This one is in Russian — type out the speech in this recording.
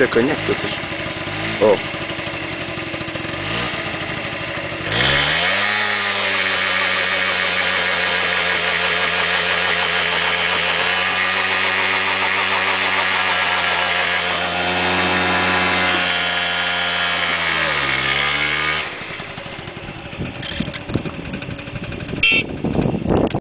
ще коняк тут. О,